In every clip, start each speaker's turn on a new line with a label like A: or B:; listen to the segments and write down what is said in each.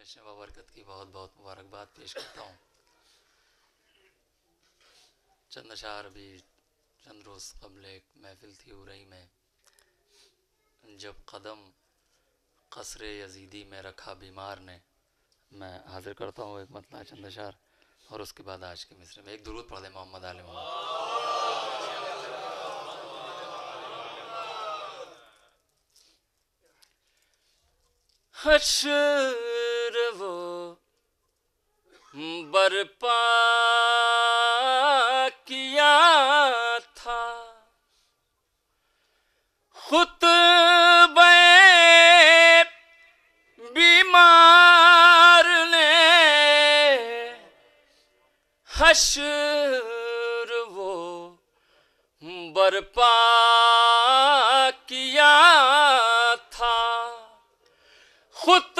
A: جشن بابرکت کی بہت بہت مبارکباد پیش کرتا ہوں۔ چند اشعار ابھی چند روز قبل ایک محفل تھی ارئی میں۔ جب قدم قصر یزیدی میں رکھا بیمار نے، میں حاضر کرتا ہوں ایک مطلع چند اشعار اور اس کے بعد آج کے مصر میں ایک درود پڑھ دیں محمد عالم۔ محمد حشر وہ برپا کیا تھا۔ خود بیمار نے حشر وہ برپا کیا تھا۔ خود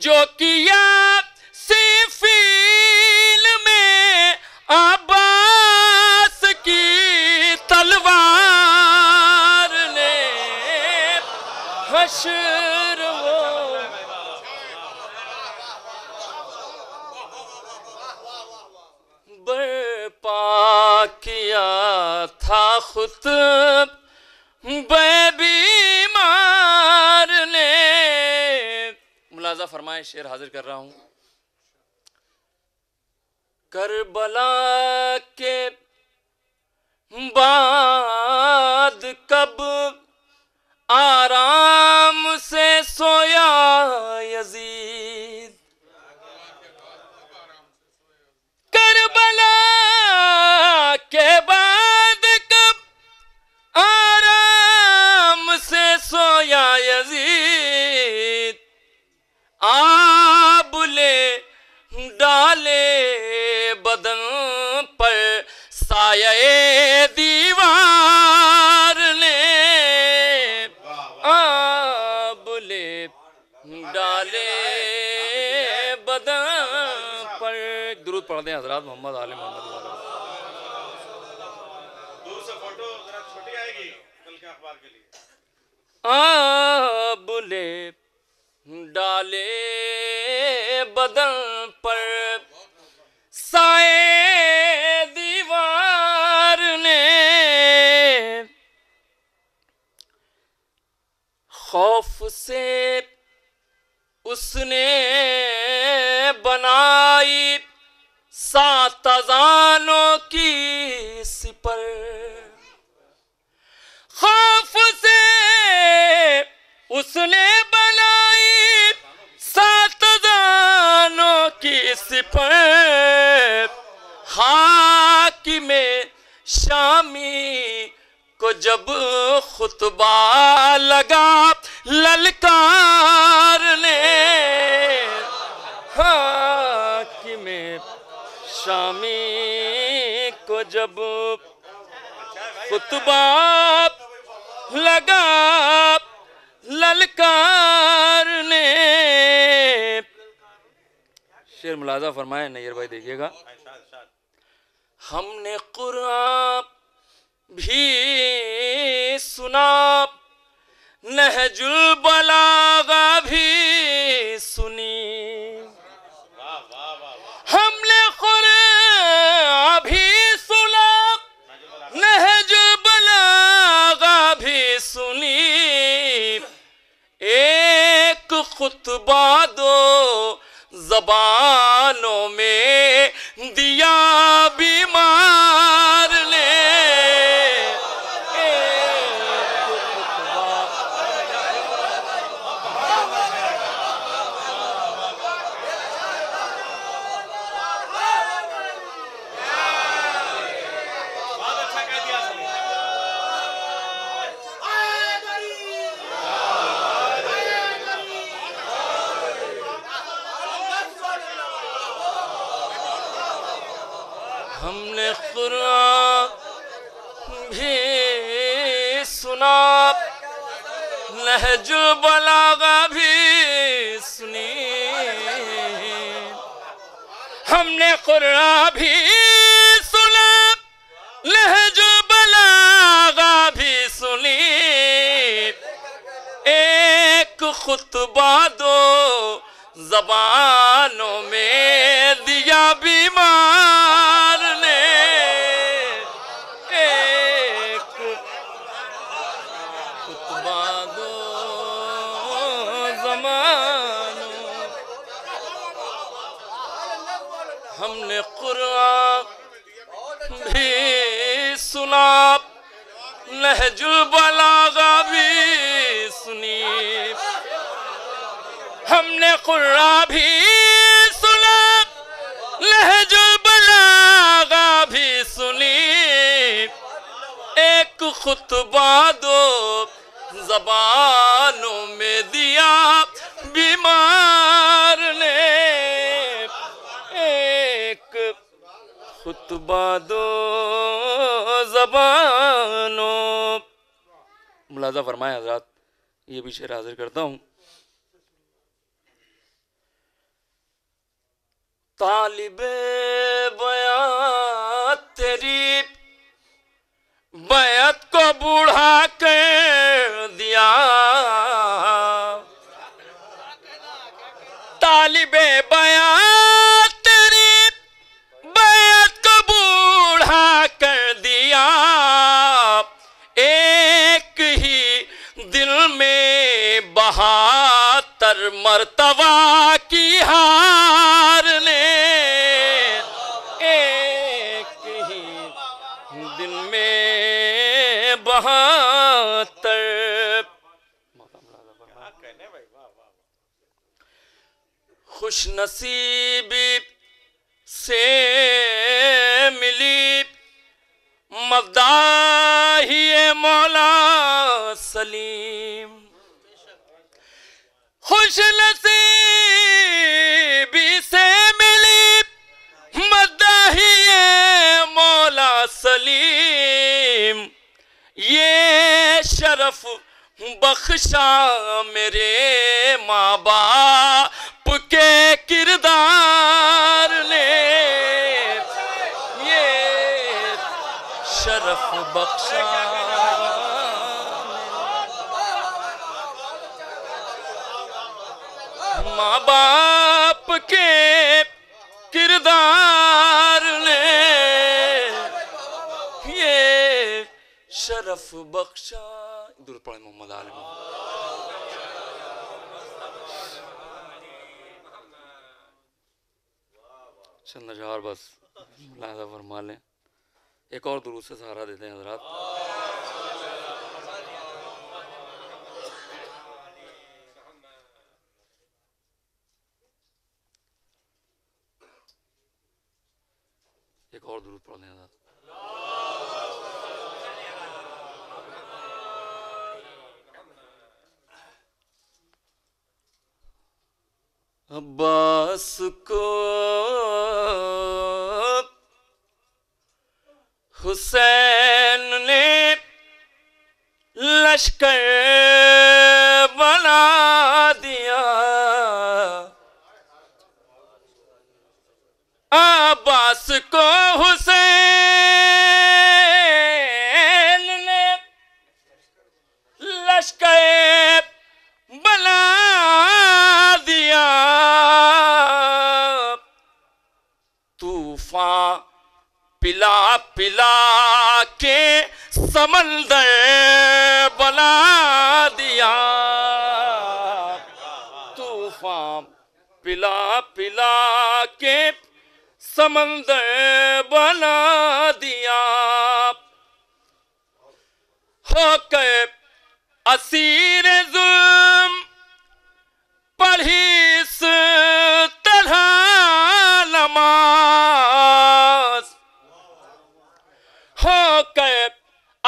A: جو کیا سفیل میں عباس کی تلوار نے حشر وہ برپا کیا تھا خود بے ملازہ فرمائے شعر حاضر کر رہا ہوں۔ کربلا کے بعد کب آرام سے سویا یزید؟ کربلا کے بعد کب آرام سے سویا یزید؟ ڈالے بدن پر۔ درود پڑھ دیں حضرات محمد عالم محمد۔ اللہ آب لے ڈالے بدن پر۔ سائے دیوار نے خوف سے اس نے بنائی سات ازانوں کی سپر۔ خوف سے اس نے بنائی سات دانوں کی سپر۔ حاکم شامی کو جب خطبہ لگا شامی کو جب خطبہ لگا، للکار نے شیر ملازہ فرمائے، نیر بھائی دیکھیے گا۔ ہم نے قرآن بھی سنا، نہج البلاغہ بھی سنی۔ خطبہ دو زبانوں میں سنا لہج بلاغا بھی سنی۔ ہم نے قرآن بھی سنا لہج بلاغا بھی سنی۔ ایک خطبہ دو زبانوں میں دیا بیمار۔ زمانوں۔ ہم نے قرآن بھی سنا، نہج البلاغہ بھی سنی۔ ہم نے قرآن بھی سنا لہج البلاغہ بھی سنی۔ ایک خطبہ دو زبانوں میں دیا بیمار نے ایک خطبہ دو زبانوں۔ ملازہ فرمائے حضرات، یہ بھی شعر حاضر کرتا ہوں۔ طالب بیعت تیری بیعت کو بوڑھا کر دیا۔ بہاتر مرتبہ کی ہار نے۔ ایک ہی دل میں بہاتر خوش نصیبی سے ملی مداحی مولا سلیم۔ خوش نصیبی سے ملی۔ مداحی مولا سلیم۔ یہ شرف بخشا میرے ماں باپ کے کردار نے یہ شرف بخشا کردار نے یہ شرف بخشا۔ دور پڑھے محمد عالم۔ چند اشعار بس لہذا فرما لیں۔ ایک اور دروس سے سہارا دیتے ہیں حضرات ایک اور درود پڑھ لیں حضرات عباس کو حسین نے لشکر بنا دیا۔ عباس کو سمندر بنا دیا۔ طوفان پلا پلا کے سمندر بنا دیا۔ ہو کے اسیر ظلم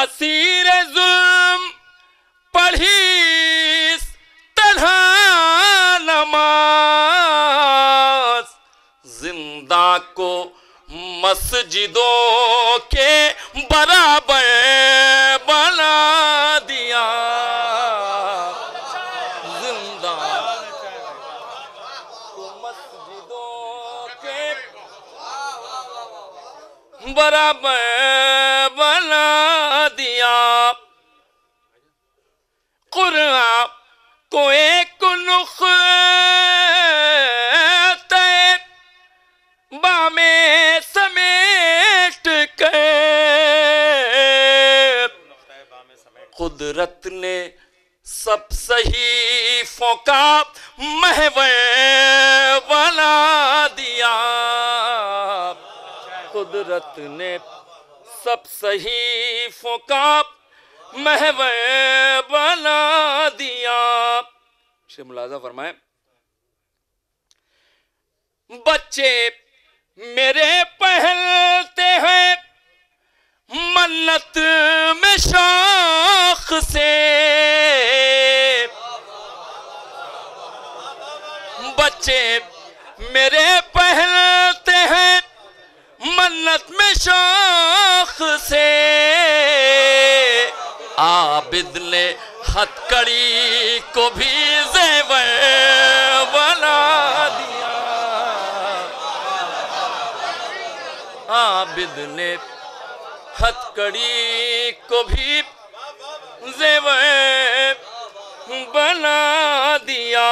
A: اسیر ظلم پڑھی اس طرح نماز۔ زندہ کو مسجدوں کے برابر بنا دیا۔ زندہ کو مسجدوں کے برابر بنا دیا قرآن کو ایک نقطہ بام سمیٹ کے۔ قدرت نے سب صحیفوں کا محو بنا دیا۔ قدرت نے سب صحیفوں کا محو بنا دیا۔ شیخ ملازہ فرمائے بچے میرے پہلتے ہیں۔ منت میں شاخ سے۔ بچے میرے پہلتے ہیں۔ منت میں شاخ سے۔ ہتھ کڑی کو بھی زیور بنا دیا۔ عابد نے ہتھ کڑی کو بھی زیور بنا دیا۔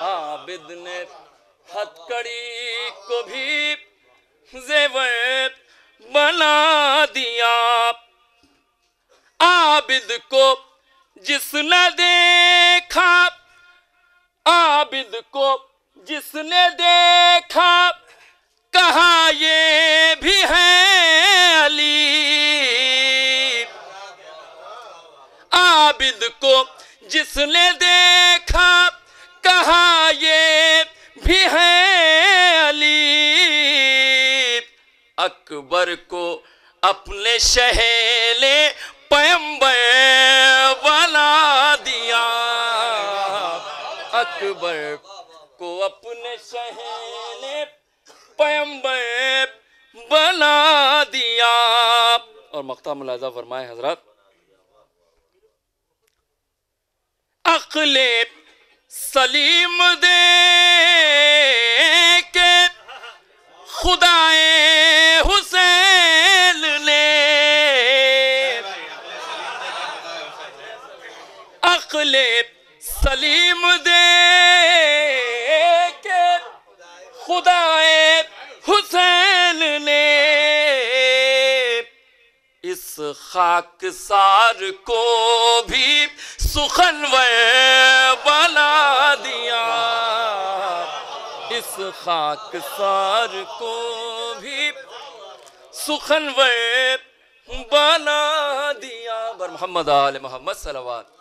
A: عابد نے ہتھ کڑی کو بھی زیور بنا دیا۔ عابد کو جس نے دیکھا، عابد کو جس نے دیکھا، کہا یہ بھی ہے علی۔ عابد کو جس نے دیکھا اکبر کو اپنے شہل پیمبر بنا دیا۔ اکبر کو اپنے شہل پیمبر بنا دیا۔ اور مقتہ ملاحظہ فرمائے حضرات عقل سلیم دے۔ خدائے حسین نے عقل سلیم دے کے خدائے حسین نے اس خاک سار کو بھی سخنور بنا دیا۔ اس خاک سار کو بھی سخنور بنا دیا بر محمد آل محمد صلوات